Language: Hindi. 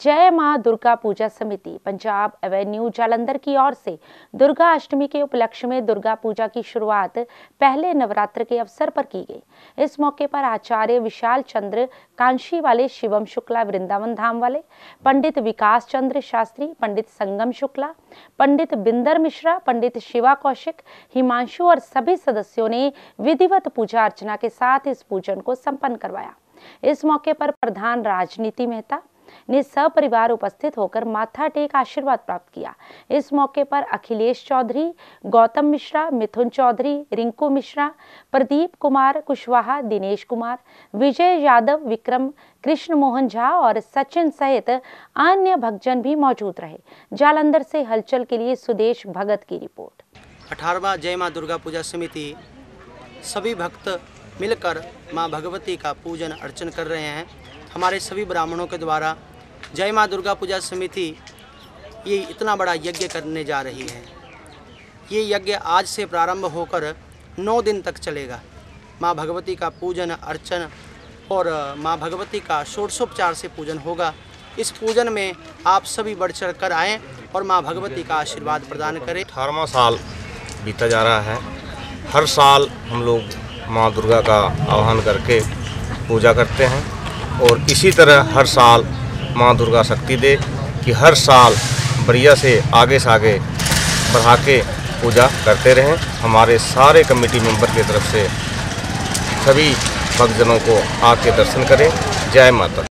जय माँ दुर्गा पूजा समिति, पंजाब एवेन्यू जालंधर की ओर से दुर्गा अष्टमी के उपलक्ष्य में दुर्गा पूजा की शुरुआत पहले नवरात्र के अवसर पर की गई। इस मौके पर आचार्य विशाल चंद्र कांशी वाले शिवम शुक्ला वृंदावन धाम वाले, पंडित विकास चंद्र शास्त्री, पंडित संगम शुक्ला, पंडित बिंदर मिश्रा, पंडित शिवा कौशिक, हिमांशु और सभी सदस्यों ने विधिवत पूजा अर्चना के साथ इस पूजन को संपन्न करवाया। इस मौके पर प्रधान राजनीति मेहता ने सपरिवार उपस्थित होकर माथा टेक आशीर्वाद प्राप्त किया। इस मौके पर अखिलेश चौधरी, गौतम मिश्रा, मिथुन चौधरी, रिंकू मिश्रा, प्रदीप कुमार कुशवाहा, दिनेश कुमार, विजय यादव, विक्रम, कृष्ण मोहन झा और सचिन सहित अन्य भक्तजन भी मौजूद रहे। जालंधर से हलचल के लिए सुदेश भगत की रिपोर्ट। अठारवा जय माँ दुर्गा पूजा समिति, सभी भक्त मिलकर माँ भगवती का पूजन अर्चन कर रहे हैं। हमारे सभी ब्राह्मणों के द्वारा जय माँ दुर्गा पूजा समिति ये इतना बड़ा यज्ञ करने जा रही है। ये यज्ञ आज से प्रारंभ होकर नौ दिन तक चलेगा। माँ भगवती का पूजन, अर्चन और माँ भगवती का षोडशोपचार से पूजन होगा। इस पूजन में आप सभी बढ़ चढ़ कर आएँ और माँ भगवती का आशीर्वाद प्रदान करें। अठारहवा साल बीता जा रहा है। हर साल हम लोग माँ दुर्गा का आह्वान करके पूजा करते हैं। और इसी तरह हर साल माँ दुर्गा शक्ति दे कि हर साल बढ़िया से आगे से आगे बढ़ा के पूजा करते रहें। हमारे सारे कमेटी मेंबर की तरफ़ से सभी भक्तजनों को आके दर्शन करें। जय माता